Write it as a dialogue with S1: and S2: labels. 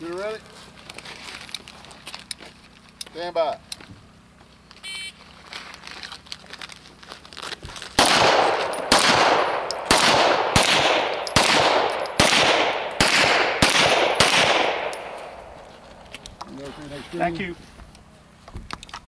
S1: You ready? Stand by.
S2: Thank you.